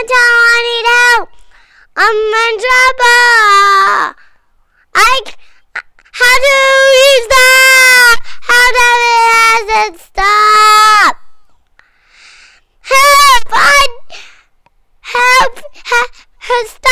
Santa, I need help. I'm in trouble. I, how do you stop? How does it stop? Help! I help! Help! stop!